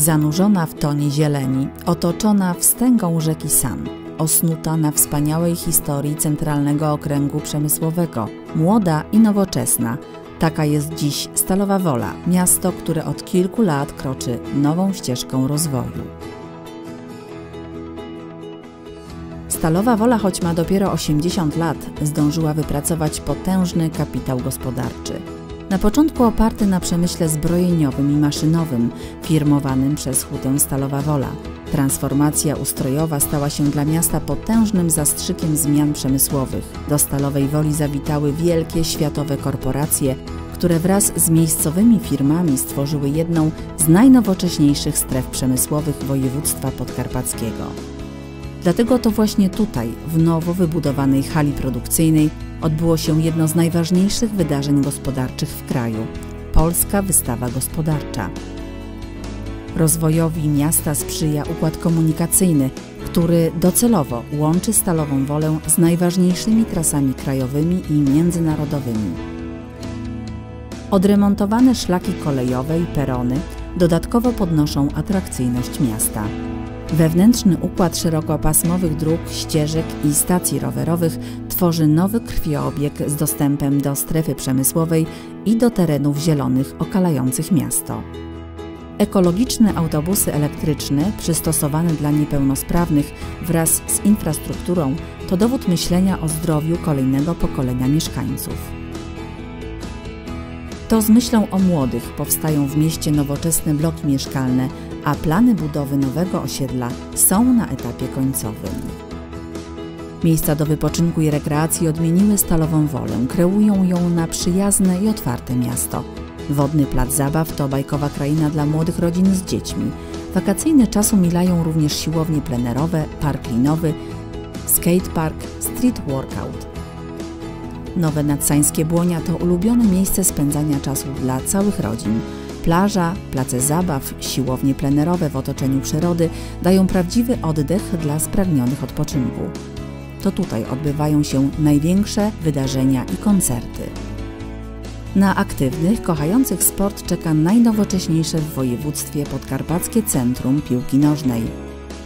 Zanurzona w tonie zieleni, otoczona wstęgą rzeki San, osnuta na wspaniałej historii Centralnego Okręgu Przemysłowego, młoda i nowoczesna, taka jest dziś Stalowa Wola, miasto, które od kilku lat kroczy nową ścieżką rozwoju. Stalowa Wola, choć ma dopiero 80 lat, zdążyła wypracować potężny kapitał gospodarczy. Na początku oparty na przemyśle zbrojeniowym i maszynowym, firmowanym przez hutę Stalowa Wola. Transformacja ustrojowa stała się dla miasta potężnym zastrzykiem zmian przemysłowych. Do Stalowej Woli zawitały wielkie światowe korporacje, które wraz z miejscowymi firmami stworzyły jedną z najnowocześniejszych stref przemysłowych województwa podkarpackiego. Dlatego to właśnie tutaj, w nowo wybudowanej hali produkcyjnej, odbyło się jedno z najważniejszych wydarzeń gospodarczych w kraju Polska Wystawa Gospodarcza. Rozwojowi miasta sprzyja układ komunikacyjny, który docelowo łączy Stalową Wolę z najważniejszymi trasami krajowymi i międzynarodowymi. Odremontowane szlaki kolejowe i perony dodatkowo podnoszą atrakcyjność miasta. Wewnętrzny układ szerokopasmowych dróg, ścieżek i stacji rowerowych tworzy nowy krwioobieg z dostępem do strefy przemysłowej i do terenów zielonych okalających miasto. Ekologiczne autobusy elektryczne, przystosowane dla niepełnosprawnych wraz z infrastrukturą, to dowód myślenia o zdrowiu kolejnego pokolenia mieszkańców. To z myślą o młodych powstają w mieście nowoczesne bloki mieszkalne, a plany budowy nowego osiedla są na etapie końcowym. Miejsca do wypoczynku i rekreacji odmieniły Stalową Wolę, kreują ją na przyjazne i otwarte miasto. Wodny plac zabaw to bajkowa kraina dla młodych rodzin z dziećmi. Wakacyjny czas umilają również siłownie plenerowe, park linowy, skatepark, street workout. Nowe Nadsańskie Błonia to ulubione miejsce spędzania czasu dla całych rodzin. Plaża, place zabaw, siłownie plenerowe w otoczeniu przyrody dają prawdziwy oddech dla spragnionych odpoczynku. To tutaj odbywają się największe wydarzenia i koncerty. Na aktywnych, kochających sport czeka najnowocześniejsze w województwie podkarpackie Centrum Piłki Nożnej.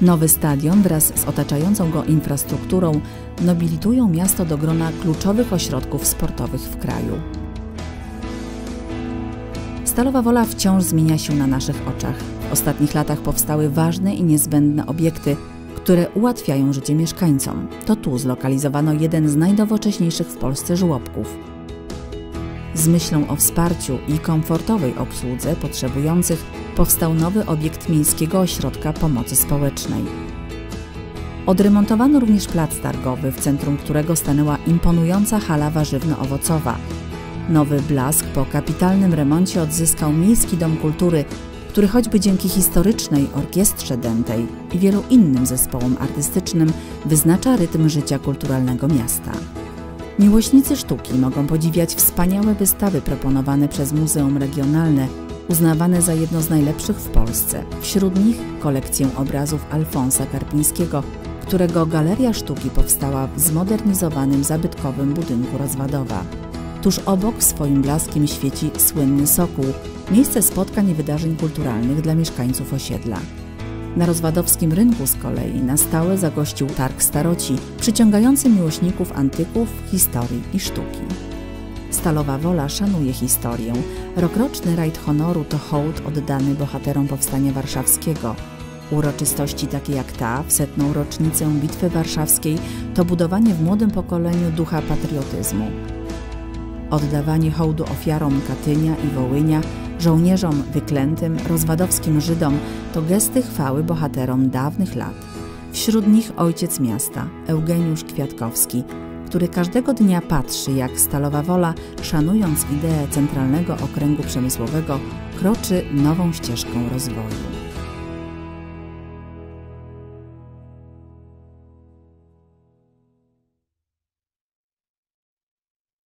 Nowy stadion wraz z otaczającą go infrastrukturą nobilitują miasto do grona kluczowych ośrodków sportowych w kraju. Stalowa Wola wciąż zmienia się na naszych oczach. W ostatnich latach powstały ważne i niezbędne obiekty, które ułatwiają życie mieszkańcom. To tu zlokalizowano jeden z najdowocześniejszych w Polsce żłobków. Z myślą o wsparciu i komfortowej obsłudze potrzebujących powstał nowy obiekt Miejskiego Ośrodka Pomocy Społecznej. Odremontowano również plac targowy, w centrum którego stanęła imponująca hala warzywno-owocowa. Nowy blask po kapitalnym remoncie odzyskał Miejski Dom Kultury, który choćby dzięki historycznej orkiestrze dętej i wielu innym zespołom artystycznym wyznacza rytm życia kulturalnego miasta. Miłośnicy sztuki mogą podziwiać wspaniałe wystawy proponowane przez Muzeum Regionalne, uznawane za jedno z najlepszych w Polsce. Wśród nich kolekcję obrazów Alfonsa Karpińskiego, którego Galeria Sztuki powstała w zmodernizowanym zabytkowym budynku Rozwadowa. Tuż obok swoim blaskiem świeci słynny Sokół, miejsce spotkań i wydarzeń kulturalnych dla mieszkańców osiedla. Na rozwadowskim rynku z kolei na stałe zagościł targ staroci, przyciągający miłośników antyków, historii i sztuki. Stalowa Wola szanuje historię. Rokroczny rajd honoru to hołd oddany bohaterom Powstania Warszawskiego. Uroczystości takie jak ta, w setną rocznicę Bitwy Warszawskiej, to budowanie w młodym pokoleniu ducha patriotyzmu. Oddawanie hołdu ofiarom Katynia i Wołynia, żołnierzom wyklętym, rozwadowskim Żydom to gesty chwały bohaterom dawnych lat. Wśród nich ojciec miasta, Eugeniusz Kwiatkowski, który każdego dnia patrzy, jak Stalowa Wola, szanując ideę Centralnego Okręgu Przemysłowego, kroczy nową ścieżką rozwoju.